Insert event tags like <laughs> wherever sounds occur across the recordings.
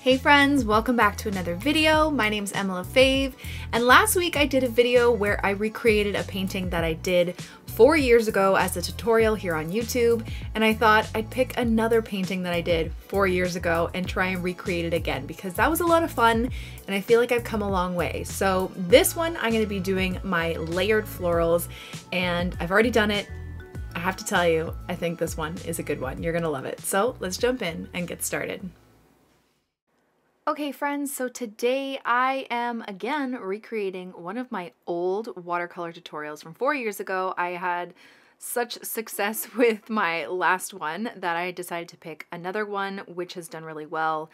Hey friends, welcome back to another video. My name's Emma Lefebvre, and last week I did a video where I recreated a painting that I did four years ago as a tutorial here on YouTube, and I thought I'd pick another painting that I did four years ago and try and recreate it again because that was a lot of fun and I feel like I've come a long way. So this one I'm going to be doing my layered florals and I've already done it. I have to tell you, I think this one is a good one. You're going to love it. So let's jump in and get started. Okay friends, so today I am again recreating one of my old watercolor tutorials from four years ago. I had such success <laughs> with my last one that I decided to pick another one which has done really well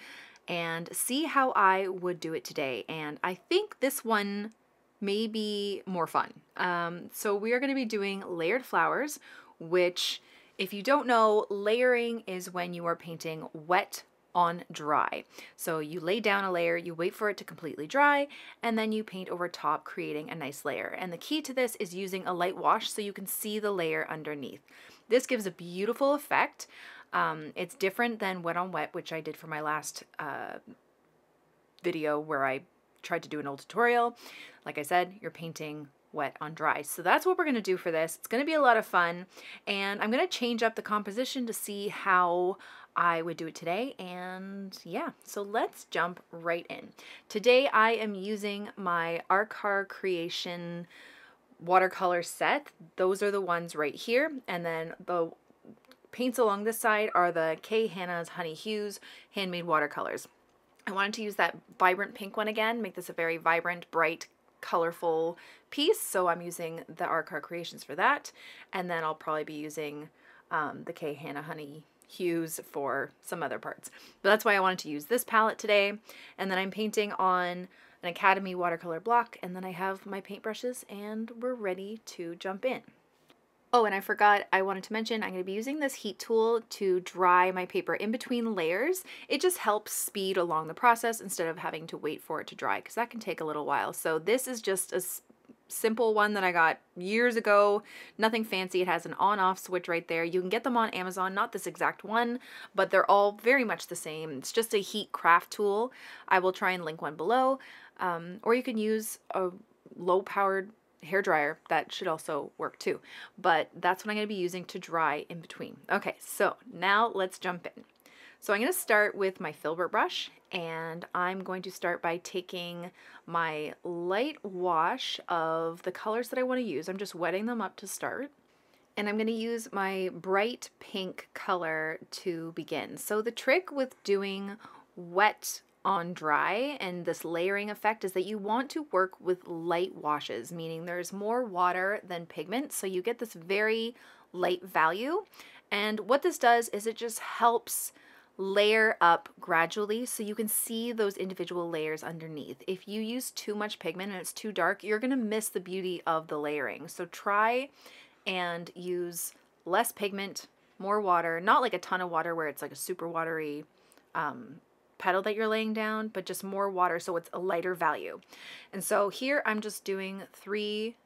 and see how I would do it today. And I think this one may be more fun. Um, so we are going to be doing layered flowers, which if you don't know, layering is when you are painting wet on dry. So you lay down a layer, you wait for it to completely dry, and then you paint over top, creating a nice layer. And the key to this is using a light wash so you can see the layer underneath. This gives a beautiful effect. Um, it's different than wet on wet, which I did for my last uh, video where I tried to do an old tutorial. Like I said, you're painting wet on dry. So that's what we're going to do for this. It's going to be a lot of fun and I'm going to change up the composition to see how I would do it today. And yeah, so let's jump right in. Today I am using my Arkaar Creation watercolor set. Those are the ones right here. And then the paints along this side are the Khannah's Honey Hues handmade watercolors. I wanted to use that vibrant pink one again, make this a very vibrant, bright, colorful piece. So I'm using the Arkaar Creations for that. And then I'll probably be using um, the K. Hannah Honey hues for some other parts. But that's why I wanted to use this palette today. And then I'm painting on an Academy watercolor block and then I have my paintbrushes and we're ready to jump in. Oh, and I forgot, I wanted to mention I'm going to be using this heat tool to dry my paper in between layers. It just helps speed along the process instead of having to wait for it to dry because that can take a little while. So this is just a simple one that I got years ago. Nothing fancy. It has an on-off switch right there. You can get them on Amazon, not this exact one, but they're all very much the same. It's just a heat craft tool. I will try and link one below. Um, or you can use a low-powered hair dryer. That should also work too. But that's what I'm going to be using to dry in between. Okay, so now let's jump in. So I'm going to start with my filbert brush and I'm going to start by taking my light wash of the colors that I want to use. I'm just wetting them up to start. And I'm going to use my bright pink color to begin. So the trick with doing wet on dry and this layering effect is that you want to work with light washes, meaning there's more water than pigment, so you get this very light value. And what this does is it just helps layer up gradually so you can see those individual layers underneath. If you use too much pigment and it's too dark, you're to miss the beauty of the layering. So try and use less pigment, more water, not like a ton of water where it's like a super watery um, petal that you're laying down, but just more water so it's a lighter value. And so here I'm just doing three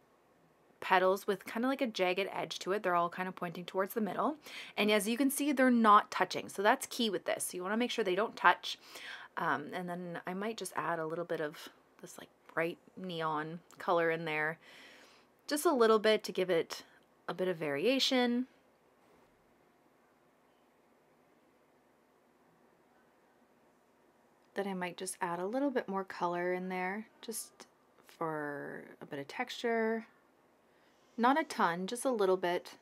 petals with kind of like a jagged edge to it. They're all kind of pointing towards the middle. And as you can see, they're not touching. So that's key with this. You want to make sure they don't touch. Um, and then I might just add a little bit of this like bright neon color in there. Just a little bit to give it a bit of variation. Then I might just add a little bit more color in there just for a bit of texture. Not a ton, just a little bit.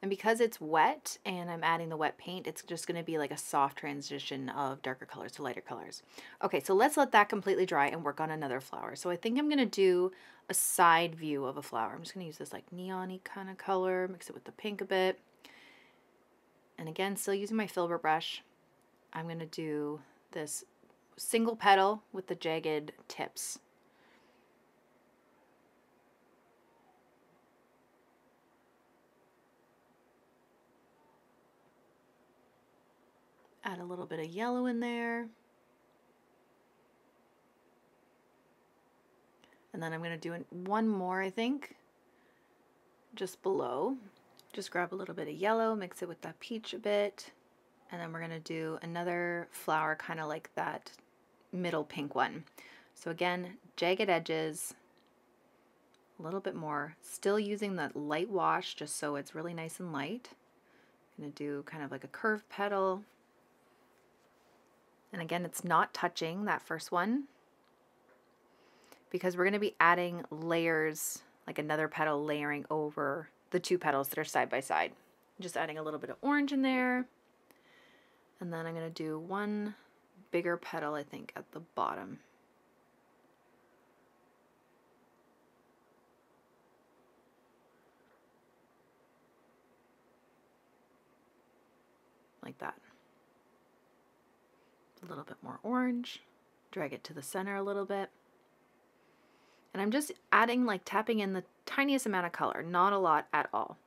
And because it's wet and I'm adding the wet paint, it's just going to be like a soft transition of darker colors to lighter colors. Okay, so let's let that completely dry and work on another flower. So I think I'm going to do a side view of a flower. I'm just going to use this like neon kind of color, mix it with the pink a bit. And again, still using my filbert brush, I'm going to do this single petal with the jagged tips. Add a little bit of yellow in there. And then I'm going to do one more, I think, just below. Just grab a little bit of yellow, mix it with that peach a bit. And then we're going to do another flower kind of like that middle pink one. So again, jagged edges, a little bit more. Still using the light wash just so it's really nice and light. I'm going to do kind of like a curved petal. And again, it's not touching that first one because we're going to be adding layers, like another petal layering over the two petals that are side by side. Just adding a little bit of orange in there. And then I'm going to do one bigger petal, I think, at the bottom. Like that. A little bit more orange. Drag it to the center a little bit. And I'm just adding, like tapping in the tiniest amount of color, not a lot at all.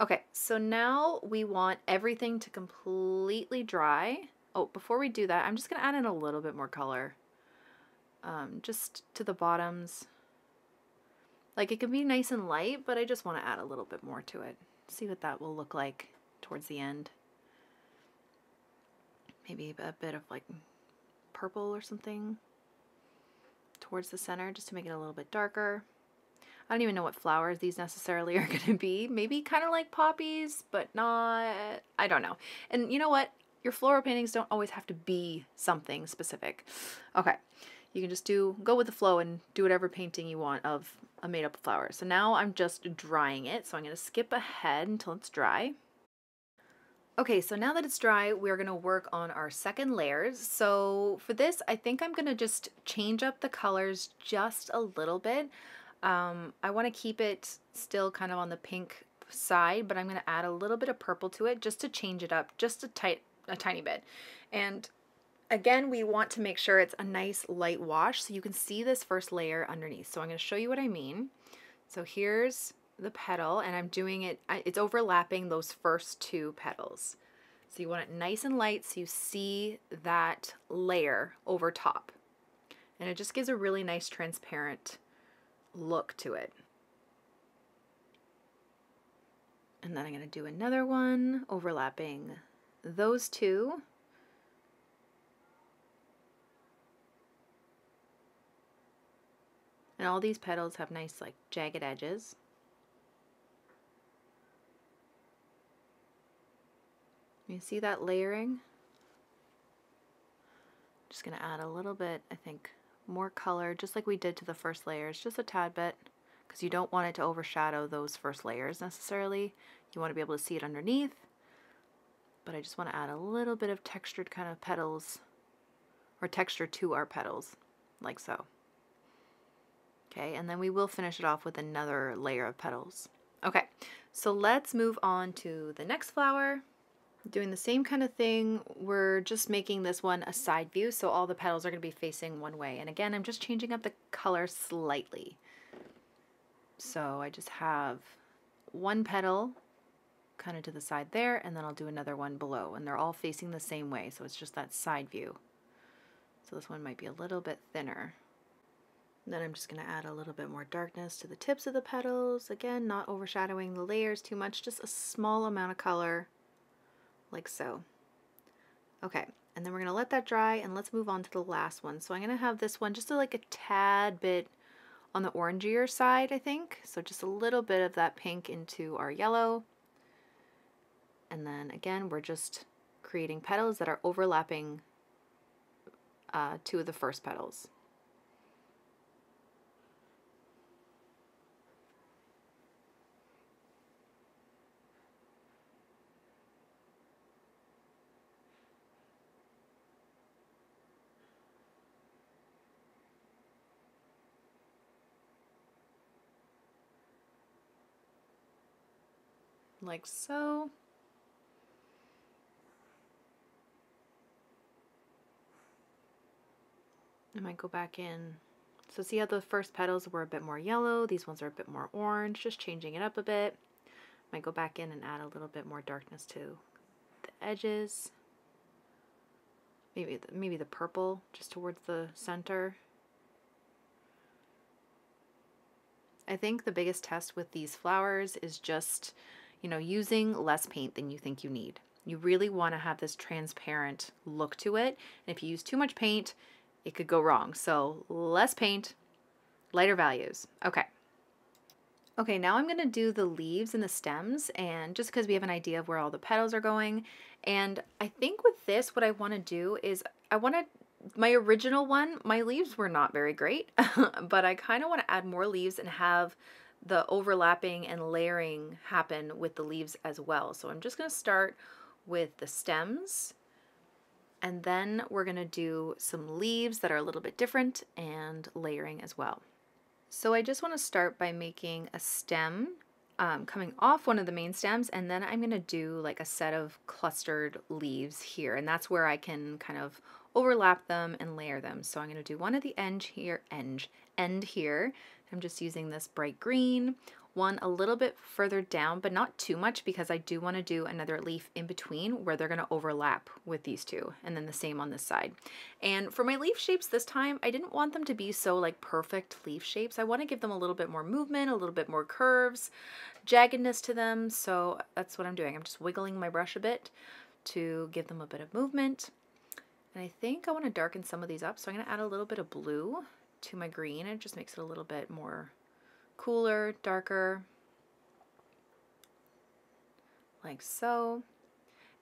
Okay, so now we want everything to completely dry. Oh, before we do that, I'm just to add in a little bit more color. Um, just to the bottoms. Like it can be nice and light, but I just want to add a little bit more to it. See what that will look like towards the end. Maybe a bit of like purple or something towards the center just to make it a little bit darker. I don't even know what flowers these necessarily <laughs> are going to be. Maybe kind of like poppies, but not, I don't know. And you know what? Your floral paintings don't always have to be something specific. Okay, you can just do, go with the flow and do whatever painting you want of a made up flower. So now I'm just drying it. So I'm going to skip ahead until it's dry. Okay, so now that it's dry, we're gonna work on our second layers. So for this, I think I'm gonna just change up the colors just a little bit. Um, I wanna keep it still kind of on the pink side, but I'm gonna add a little bit of purple to it just to change it up just a tight, a tiny bit. And again, we want to make sure it's a nice light wash so you can see this first layer underneath. So I'm gonna show you what I mean. So here's the petal and I'm doing it, it's overlapping those first two petals. So you want it nice and light so you see that layer over top. And it just gives a really nice transparent look to it. And then I'm going to do another one overlapping those two. And all these petals have nice like jagged edges. You see that layering? Just going to add a little bit, I think, more color, just like we did to the first layers, just a tad bit, because you don't want it to overshadow those first layers necessarily. You want to be able to see it underneath, but I just want to add a little bit of textured kind of petals, or texture to our petals, like so. Okay, and then we will finish it off with another layer of petals. Okay, so let's move on to the next flower doing the same kind of thing. We're just making this one a side view, so all the petals are going to be facing one way. And again, I'm just changing up the color slightly. So I just have one petal kind of to the side there, and then I'll do another one below. And they're all facing the same way, so it's just that side view. So this one might be a little bit thinner. Then I'm just going to add a little bit more darkness to the tips of the petals. Again, not overshadowing the layers too much, just a small amount of color like so. Okay, and then we're to let that dry and let's move on to the last one. So I'm to have this one just a, like a tad bit on the orangier side, I think. So just a little bit of that pink into our yellow. And then again, we're just creating petals that are overlapping uh, two of the first petals. Like so. I might go back in. So see how the first petals were a bit more yellow, these ones are a bit more orange, just changing it up a bit. Might go back in and add a little bit more darkness to the edges. Maybe maybe the purple just towards the center. I think the biggest test with these flowers is just you know, using less paint than you think you need. You really want to have this transparent look to it. And if you use too much paint, it could go wrong. So less paint, lighter values. Okay. Okay, now I'm to do the leaves and the stems and just because we have an idea of where all the petals are going. And I think with this, what I want to do is I want to, my original one, my leaves were not very great, <laughs> but I kind of want to add more leaves and have the overlapping and layering happen with the leaves as well. So I'm just going to start with the stems and then we're going to do some leaves that are a little bit different and layering as well. So I just want to start by making a stem um, coming off one of the main stems and then I'm going to do like a set of clustered leaves here and that's where I can kind of overlap them and layer them. So I'm going to do one at the end here, end, end here. I'm just using this bright green, one a little bit further down, but not too much because I do want to do another leaf in between where they're going to overlap with these two and then the same on this side. And for my leaf shapes this time, I didn't want them to be so like perfect leaf shapes. I want to give them a little bit more movement, a little bit more curves, jaggedness to them. So that's what I'm doing. I'm just wiggling my brush a bit to give them a bit of movement. And I think I want to darken some of these up. So I'm going to add a little bit of blue to my green. It just makes it a little bit more cooler, darker, like so.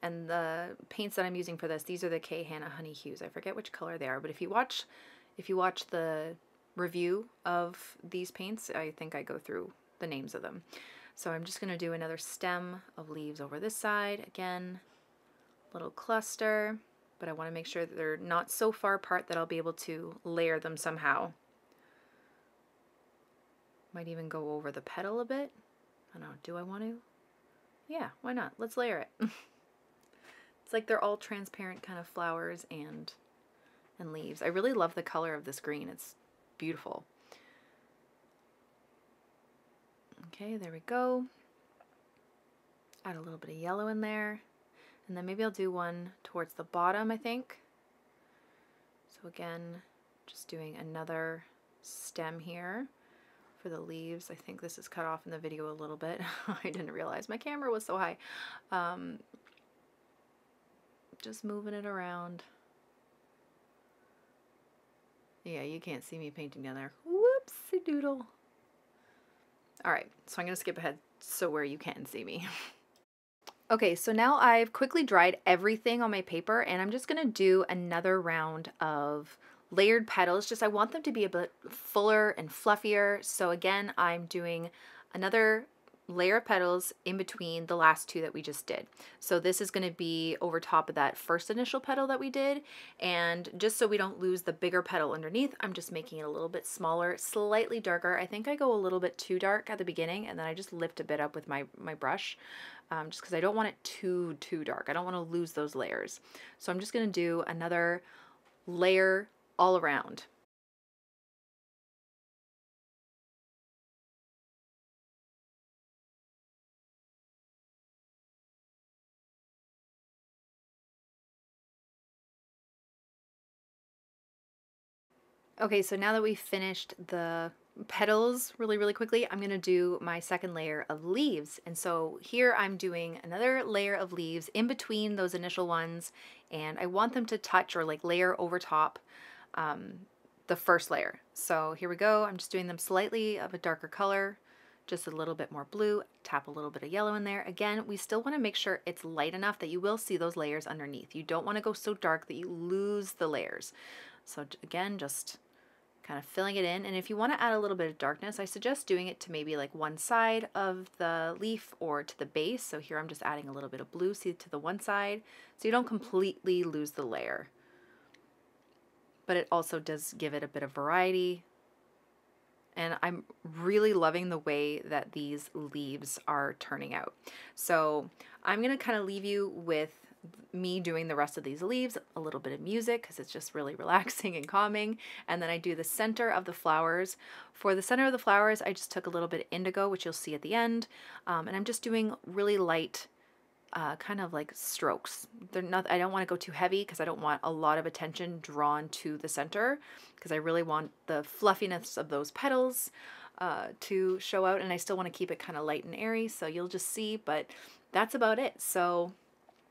And the paints that I'm using for this, these are the Khannah Honey Hues. I forget which color they are, but if you watch, if you watch the review of these paints, I think I go through the names of them. So I'm just going to do another stem of leaves over this side. Again, little cluster, but I want to make sure that they're not so far apart that I'll be able to layer them somehow. Might even go over the petal a bit. I don't know, do I want to? Yeah, why not? Let's layer it. <laughs> it's like they're all transparent kind of flowers and and leaves. I really love the color of this green. It's beautiful. Okay, there we go. Add a little bit of yellow in there. And then maybe I'll do one towards the bottom, I think. So again, just doing another stem here for the leaves. I think this is cut off in the video a little bit. <laughs> I didn't realize my camera was so high. Um, just moving it around. Yeah, you can't see me painting down there. Whoopsie doodle. All right, so I'm going to skip ahead so where you can see me. <laughs> okay, so now I've quickly dried everything on my paper and I'm just to do another round of layered petals. Just I want them to be a bit fuller and fluffier. So again, I'm doing another layer of petals in between the last two that we just did. So this is to be over top of that first initial petal that we did. And just so we don't lose the bigger petal underneath, I'm just making it a little bit smaller, slightly darker. I think I go a little bit too dark at the beginning and then I just lift a bit up with my, my brush um, just because I don't want it too, too dark. I don't want to lose those layers. So I'm just going to do another layer all around. Okay, so now that we've finished the petals really, really quickly, I'm going to do my second layer of leaves. And so here I'm doing another layer of leaves in between those initial ones, and I want them to touch or like layer over top um, the first layer. So here we go. I'm just doing them slightly of a darker color, just a little bit more blue, tap a little bit of yellow in there. Again, we still want to make sure it's light enough that you will see those layers underneath. You don't want to go so dark that you lose the layers. So again, just kind of filling it in. And if you want to add a little bit of darkness, I suggest doing it to maybe like one side of the leaf or to the base. So here I'm just adding a little bit of blue see to the one side so you don't completely lose the layer but it also does give it a bit of variety. And I'm really loving the way that these leaves are turning out. So I'm going to kind of leave you with me doing the rest of these leaves, a little bit of music because it's just really <laughs> relaxing and calming. And then I do the center of the flowers. For the center of the flowers, I just took a little bit of indigo, which you'll see at the end. Um, and I'm just doing really light uh, kind of like strokes. They're not, I don't want to go too heavy because I don't want a lot of attention drawn to the center because I really want the fluffiness of those petals uh, to show out and I still want to keep it kind of light and airy so you'll just see but that's about it. So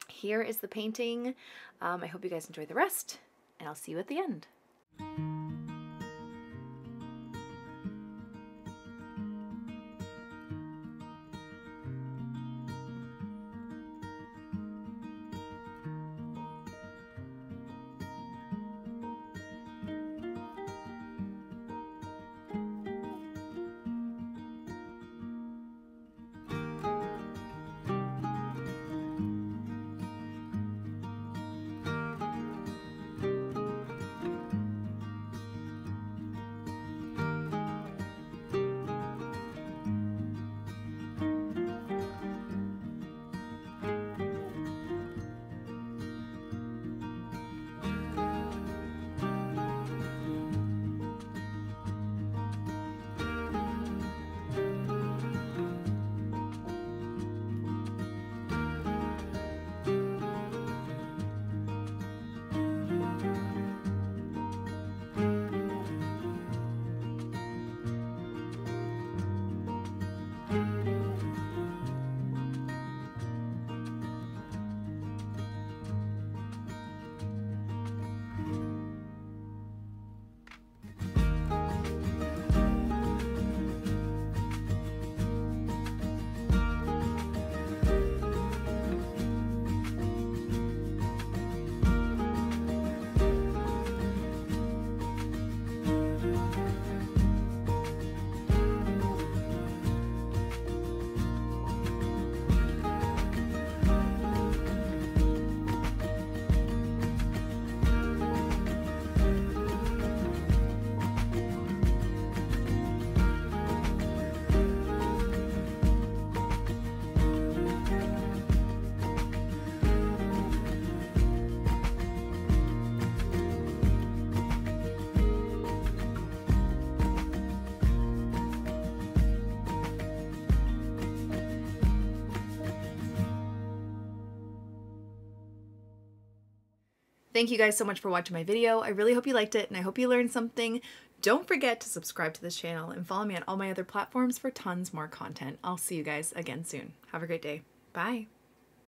here is the painting. Um, I hope you guys enjoy the rest and I'll see you at the end. Thank you guys so much for watching my video. I really hope you liked it and I hope you learned something. Don't forget to subscribe to this channel and follow me on all my other platforms for tons more content. I'll see you guys again soon. Have a great day. Bye.